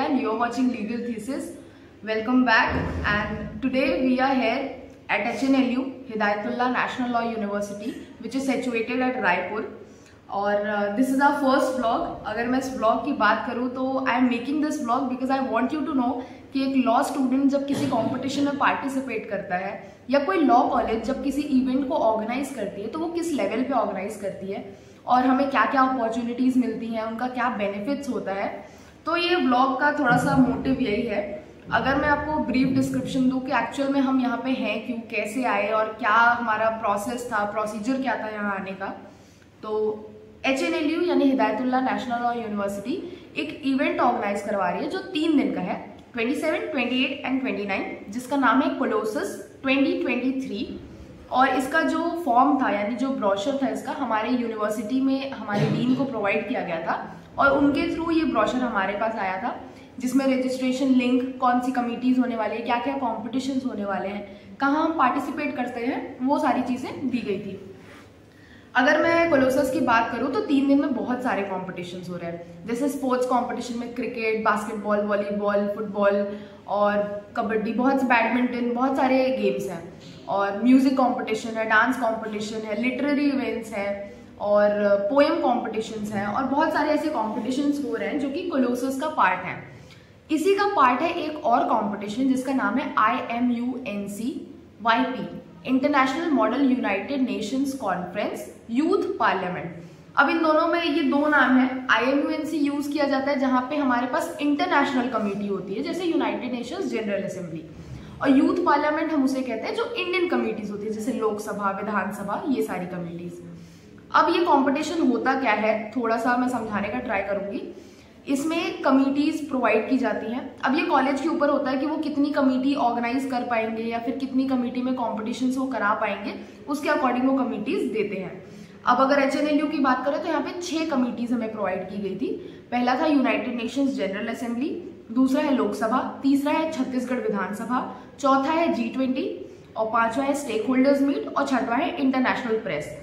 and you're watching Legal Thesis. Welcome back and today we are here at HNLU, Hidayatullah National Law University, which is situated at Raipur. और this is our first vlog अगर मैं इस vlog की बात करूँ तो I am making this vlog because I want you to know कि एक लॉ स्टूडेंट जब किसी कॉम्पिटिशन में पार्टिसिपेट करता है या कोई लॉ कॉलेज जब किसी इवेंट को ऑर्गेनाइज करती है तो वो किस लेवल पे ऑर्गेनाइज करती है और हमें क्या क्या अपॉर्चुनिटीज़ मिलती हैं उनका क्या बेनिफिट्स होता है तो ये ब्लॉग का थोड़ा सा मोटिव यही है। अगर मैं आपको ब्रीफ डिस्क्रिप्शन दूँ कि एक्चुअल में हम यहाँ पे हैं क्यों कैसे आए और क्या हमारा प्रोसेस था प्रोसीजर क्या था यहाँ आने का तो एच एन एल यू यानी हिदायतुल्ला नेशनल लॉ यूनिवर्सिटी एक इवेंट ऑर्गेनाइज करवा रही है जो तीन दिन का है 27, 28 एंड 29 जिसका नाम है कोलोसस 2023 और इसका जो फॉर्म था यानी जो ब्रोशर था इसका हमारे यूनिवर्सिटी में हमारे डीन को प्रोवाइड किया गया था। और उनके थ्रू ये ब्रॉशर हमारे पास आया था, जिसमें रजिस्ट्रेशन लिंक कौन सी कमिटीज होने वाली है क्या क्या कॉम्पिटिशन होने वाले हैं, कहाँ हम पार्टिसिपेट करते हैं, वो सारी चीज़ें दी गई थी। अगर मैं कोलोसस की बात करूँ तो तीन दिन में बहुत सारे कॉम्पिटिशन हो रहे हैं। जैसे स्पोर्ट्स कॉम्पिटिशन में क्रिकेट बास्केटबॉल वॉलीबॉल फुटबॉल और कबड्डी, बहुत बैडमिंटन बहुत सारे गेम्स हैं। और म्यूज़िक कॉम्पिटिशन है डांस कॉम्पिटिशन है लिटरेरी इवेंट्स हैं। और पोएम कॉम्पिटिशन्स हैं और बहुत सारे ऐसे कॉम्पिटिशन्स हो रहे हैं जो कि कोलोसस का पार्ट है। इसी का पार्ट है एक और कॉम्पिटिशन जिसका नाम है I M U N C Y P international model united nations conference youth parliament अब इन दोनों में ये दो नाम है। I M U N C use किया जाता है जहाँ पे हमारे पास इंटरनेशनल कमेटी होती है, जैसे यूनाइटेड नेशंस जनरल असेंबली और यूथ पार्लियामेंट हम उसे कहते हैं जो इंडियन कमेटीज होती है, जैसे लोकसभा, विधानसभा, ये सारी कमेटीज अब ये कंपटीशन होता क्या है? थोड़ा सा मैं समझाने का ट्राई करूँगी। इसमें कमिटीज प्रोवाइड की जाती हैं। अब ये कॉलेज के ऊपर होता है कि वो कितनी कमेटी ऑर्गेनाइज कर पाएँगे या फिर कितनी कमेटी में कॉम्पिटिशन वो करा पाएँगे, उसके अकॉर्डिंग वो कमिटीज देते हैं। अब अगर एच की बात करें तो यहाँ पे छह कमिटीज हमें प्रोवाइड की गई थी। पहला था यूनाइटेड नेशंस जनरल असेंबली दूसरा है लोकसभा, तीसरा है छत्तीसगढ़ विधानसभा, चौथा है जी ट्वेंटी और पांचवा है स्टेक होल्डर्स मीट और छठवा है इंटरनेशनल प्रेस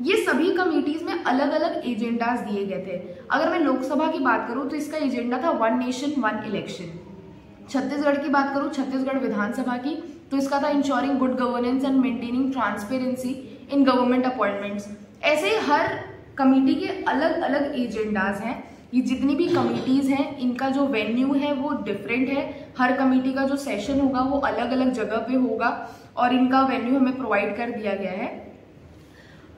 ये सभी कमिटीज में अलग अलग एजेंडाज दिए गए थे। अगर मैं लोकसभा की बात करूँ तो इसका एजेंडा था one nation one election Chhattisgarh की बात करूँ, छत्तीसगढ़ विधानसभा की तो इसका था ensuring good governance and maintaining transparency in government appointments ऐसे हर कमिटी के अलग अलग एजेंडाज हैं। ये जितनी भी कमिटीज हैं, इनका जो वेन्यू है, वो डिफरेंट है। हर कमिटी का जो सेशन होगा, वो अलग अलग जगह पे होगा और इनका वेन्यू हमें प्रोवाइड कर दिया गया है।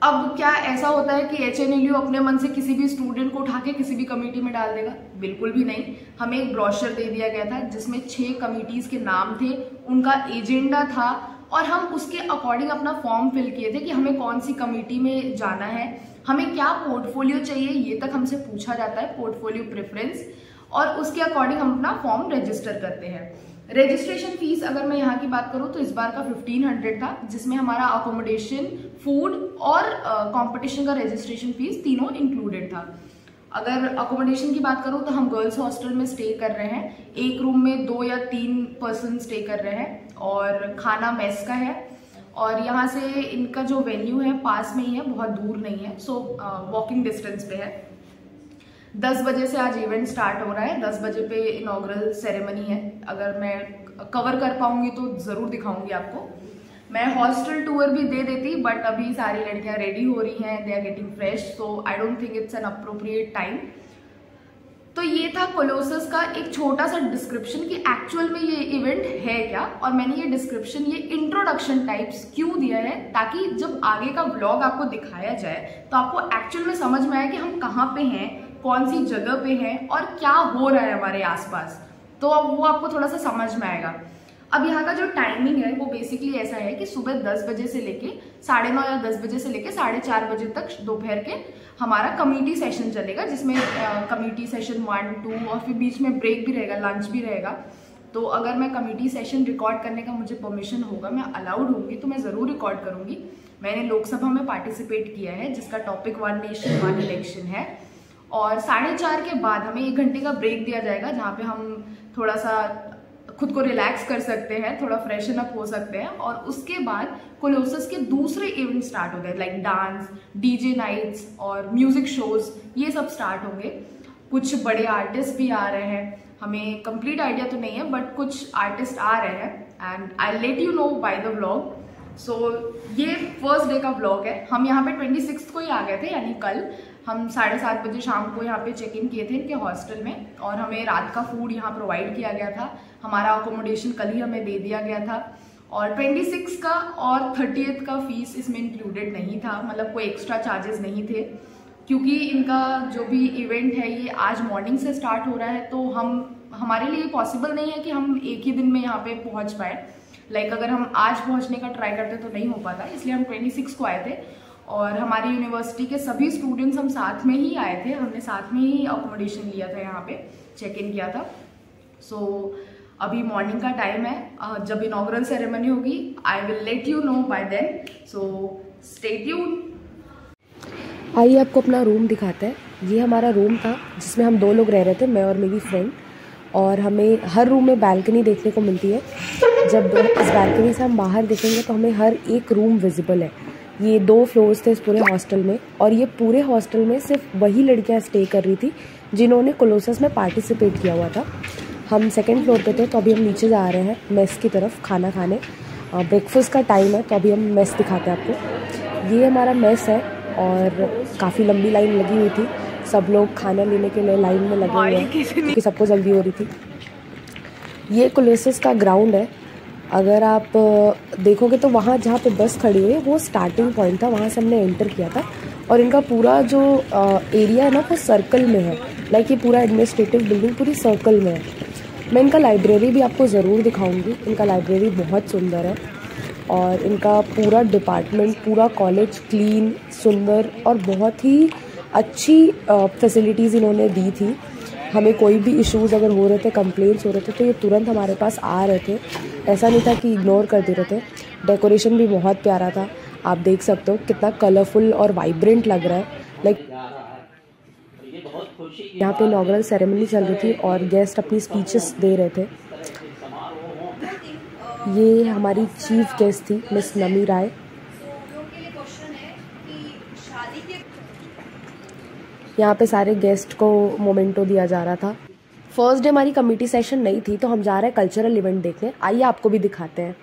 अब क्या ऐसा होता है कि एच एन अपने मन से किसी भी स्टूडेंट को उठा के किसी भी कमेटी में डाल देगा? बिल्कुल भी नहीं। हमें एक ब्रॉशर दे दिया गया था, जिसमें छह कमिटीज के नाम थे, उनका एजेंडा था, और हम उसके अकॉर्डिंग अपना फॉर्म फिल किए थे कि हमें कौन सी कमेटी में जाना है, हमें क्या पोर्टफोलियो चाहिए, ये तक हमसे पूछा जाता है पोर्टफोलियो प्रेफरेंस और उसके अकॉर्डिंग हम अपना फॉर्म रजिस्टर करते हैं। रजिस्ट्रेशन फ़ीस अगर मैं यहाँ की बात करूँ तो इस बार का 1500 था जिसमें हमारा अकोमोडेशन फ़ूड और कंपटीशन uh, का रजिस्ट्रेशन फ़ीस तीनों इंक्लूडेड था। अगर अकोमोडेशन की बात करूँ तो हम गर्ल्स हॉस्टल में स्टे कर रहे हैं। एक रूम में दो या तीन पर्सन स्टे कर रहे हैं और खाना मेस का है। और यहाँ से इनका जो वेन्यू है पास में ही है बहुत दूर नहीं है सो वॉकिंग डिस्टेंस पे है। दस बजे से आज इवेंट स्टार्ट हो रहा है। दस बजे पे इनाग्रल सेरेमनी है। अगर मैं कवर कर पाऊँगी तो ज़रूर दिखाऊँगी आपको। मैं हॉस्टल टूर भी दे देती बट अभी सारी लड़कियाँ रेडी हो रही हैं they are getting fresh so I don't think it's an appropriate time तो ये था कोलोसस का एक छोटा सा डिस्क्रिप्शन कि एक्चुअल में ये इवेंट है क्या? और मैंने ये डिस्क्रिप्शन ये इंट्रोडक्शन टाइप्स क्यों दिया है? ताकि जब आगे का ब्लॉग आपको दिखाया जाए तो आपको एक्चुअल में समझ में आए कि हम कहाँ पे हैं। कौन सी जगह पे हैं और क्या हो रहा है हमारे आसपास? तो अब वो आपको थोड़ा सा समझ में आएगा। अब यहाँ का जो टाइमिंग है, वो बेसिकली ऐसा है कि सुबह दस बजे से लेके साढ़े नौ या दस बजे से लेके साढ़े चार बजे तक दोपहर के हमारा कमेटी सेशन चलेगा, जिसमें कमेटी सेशन वन टू और फिर बीच में ब्रेक भी रहेगा लंच भी रहेगा। तो अगर मैं कमेटी सेशन रिकॉर्ड करने का मुझे परमिशन होगा, मैं अलाउड होंगी तो मैं ज़रूर रिकॉर्ड करूँगी। मैंने लोकसभा में पार्टिसिपेट किया है, जिसका topic one nation one election है। और साढ़े चार के बाद हमें एक घंटे का ब्रेक दिया जाएगा, जहाँ पे हम थोड़ा सा खुद को रिलैक्स कर सकते हैं, थोड़ा फ्रेशन अप हो सकते हैं और उसके बाद कोलोसस के दूसरे इवेंट स्टार्ट हो गए लाइक डांस डीजे नाइट्स और म्यूज़िक शोज़ ये सब स्टार्ट होंगे। कुछ बड़े आर्टिस्ट भी आ रहे हैं, हमें कंप्लीट आइडिया तो नहीं है बट कुछ आर्टिस्ट आ रहे हैं and I let you know by the vlog so ये फ़र्स्ट डे का व्लॉग है। हम यहाँ पे ट्वेंटी को ही आ गए थे, यानी कल। हम साढ़े सात बजे शाम को यहाँ पे चेक इन किए थे इनके हॉस्टल में और हमें रात का फ़ूड यहाँ प्रोवाइड किया गया था। हमारा अकोमोडेशन कल ही हमें दे दिया गया था। और 26 का और थर्टी का फ़ीस इसमें इंक्लूडेड नहीं था मतलब कोई एक्स्ट्रा चार्जेस नहीं थे। क्योंकि इनका जो भी इवेंट है ये आज मॉर्निंग से स्टार्ट हो रहा है तो हम हमारे लिए पॉसिबल नहीं है कि हम एक ही दिन में यहाँ पे पहुँच पाए। लाइक like, अगर हम आज पहुँचने का ट्राई करते तो नहीं हो पाता इसलिए हम 26 को आए थे। और हमारी यूनिवर्सिटी के सभी स्टूडेंट्स हम साथ में ही आए थे। हमने साथ में ही अकोमोडेशन लिया था यहाँ पे चेक इन किया था। सो so, अभी मॉर्निंग का टाइम है। जब इनाग्रल सेरेमनी होगी I will let you know by then so stay tuned आइए आपको अपना रूम दिखाते हैं। ये हमारा रूम था जिसमें हम दो लोग रह रहे थे मैं और मेरी फ्रेंड और हमें हर रूम में बैल्कनी देखने को मिलती है। जब इस बैल्कनी से हम बाहर देखेंगे तो हमें हर एक रूम विजिबल है। ये दो फ्लोर्स थे इस पूरे हॉस्टल में और ये पूरे हॉस्टल में सिर्फ़ वही लड़कियाँ स्टे कर रही थी जिन्होंने कोलोसस में पार्टिसिपेट किया हुआ था। हम सेकेंड फ्लोर पे थे तो अभी हम नीचे जा रहे हैं मेस की तरफ़ खाना खाने। ब्रेकफास्ट का टाइम है तो अभी हम मेस दिखाते हैं आपको। ये हमारा मेस है और काफ़ी लंबी लाइन लगी हुई थी। सब लोग खाना लेने के लिए लाइन में लगे हुए हैं क्योंकि सबको जल्दी हो रही थी। ये कोलोसस का ग्राउंड है अगर आप देखोगे तो वहाँ जहाँ पे बस खड़ी हुई है, वो स्टार्टिंग पॉइंट था, वहाँ से हमने एंटर किया था। और इनका पूरा जो एरिया है ना, वो सर्कल में है। लाइक ये पूरा एडमिनिस्ट्रेटिव बिल्डिंग पूरी सर्कल में है। मैं इनका लाइब्रेरी भी आपको ज़रूर दिखाऊँगी। इनका लाइब्रेरी बहुत सुंदर है। और इनका पूरा डिपार्टमेंट पूरा कॉलेज क्लीन सुंदर और बहुत ही अच्छी फैसिलिटीज़ इन्होंने दी थी। हमें कोई भी इश्यूज़ अगर हो रहे थे कंप्लेंट्स हो रहे थे तो ये तुरंत हमारे पास आ रहे थे। ऐसा नहीं था कि इग्नोर कर दे रहे थे डेकोरेशन भी बहुत प्यारा था। आप देख सकते हो कितना कलरफुल और वाइब्रेंट लग रहा है। लाइक यहाँ पे इनाग्रल सेरेमनी चल रही थी और गेस्ट अपनी स्पीचेस दे रहे थे। ये हमारी चीफ गेस्ट थी मिस नमी राय यहाँ पे सारे गेस्ट को मोमेंटो दिया जा रहा था। फ़र्स्ट डे हमारी कमेटी सेशन नहीं थी तो हम जा रहे हैं कल्चरल इवेंट देखने। आइए आपको भी दिखाते हैं।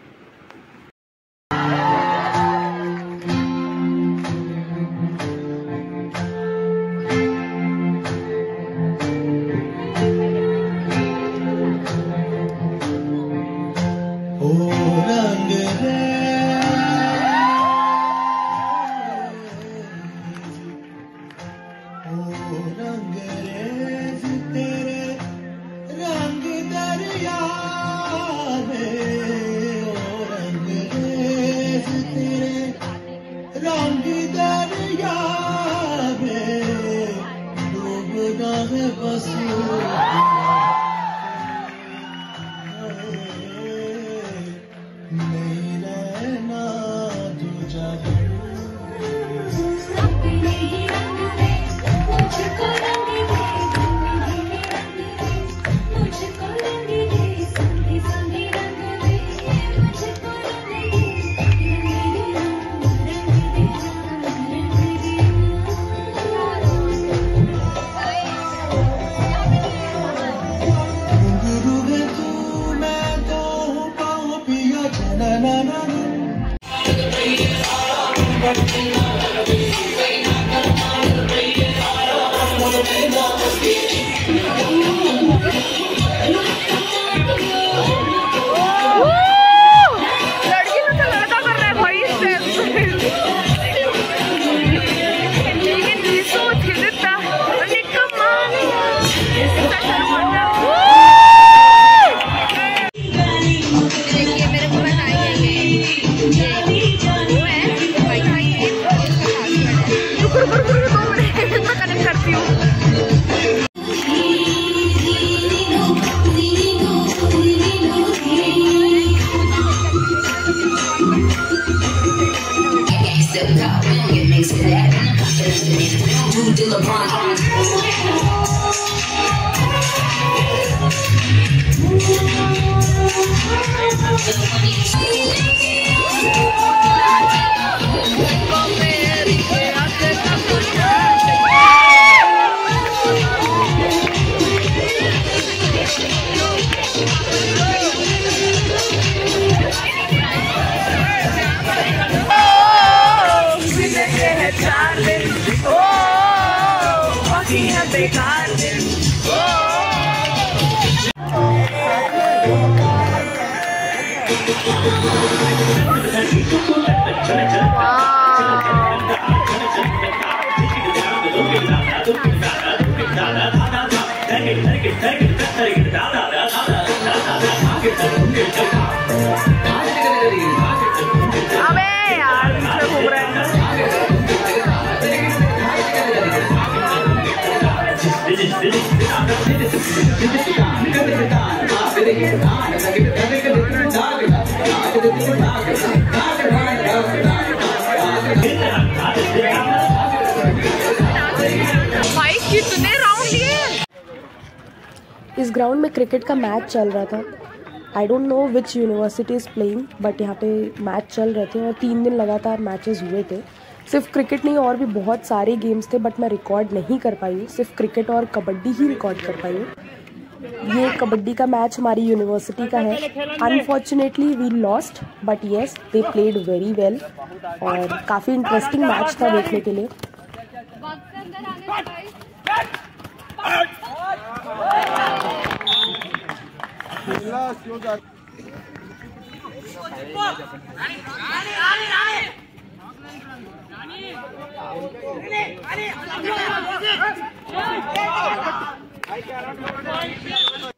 अबे यार घूम रहे हैं भाई ग्राउंड में क्रिकेट का मैच चल रहा था। I don't know which university is playing but यहाँ पे मैच चल रहे थे और तीन दिन लगातार मैचेस हुए थे। सिर्फ़ क्रिकेट नहीं, और भी बहुत सारे गेम्स थे बट मैं रिकॉर्ड नहीं कर पाई हूँ। सिर्फ़ क्रिकेट और कबड्डी ही रिकॉर्ड कर पाई हूँ। ये कबड्डी का मैच हमारी यूनिवर्सिटी का है। Unfortunately we lost but yes they played very well और काफ़ी इंटरेस्टिंग मैच था देखने के लिए।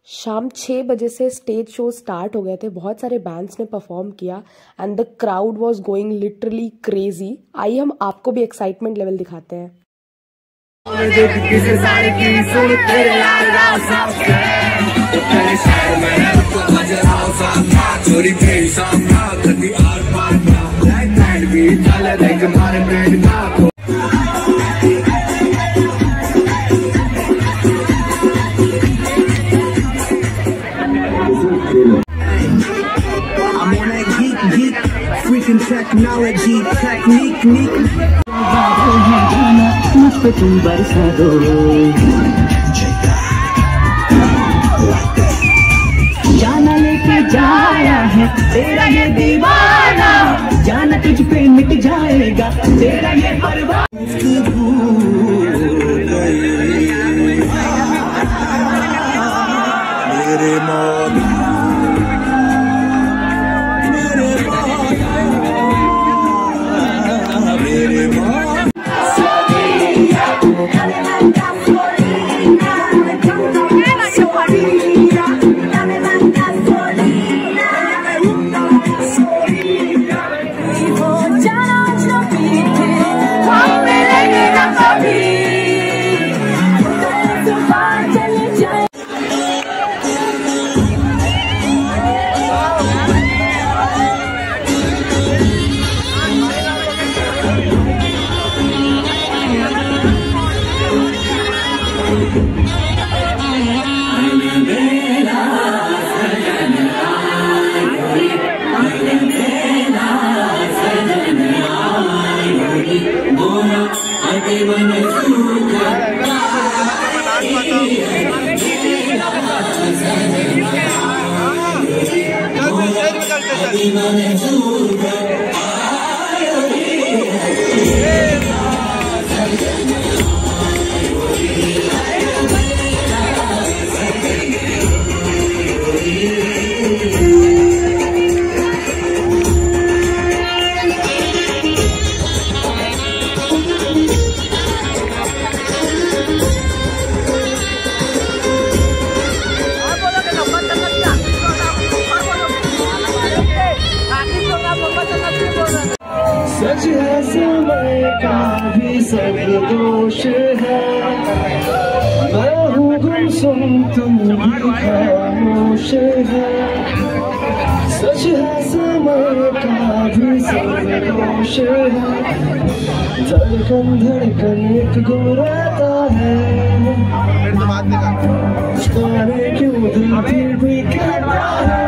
शाम छः बजे से स्टेज शो स्टार्ट हो गए थे। बहुत सारे बैंड्स ने परफॉर्म किया and the crowd was going literally crazy आइए हम आपको भी एक्साइटमेंट लेवल दिखाते हैं। चोरी पे सामना कभी आर पार ना ब्लैक नाइट भी चल देख मारे पेट ना I'm on that geek, geek, freaking technology, technique, neek. तुम बरसा दो तेरा ये दीवाना जाना तुझ पे मिट जाएगा। तेरा ये मेरे मौत জীবনে তুমি सच है समय का भी सब दोष है। मैं हूँ गुमसुम तुम भी खामोश है। सच है समय का भी सब दोष है। धड़कन धड़कन एक गुम रहता है। जाने क्यों दिल भी कहता है?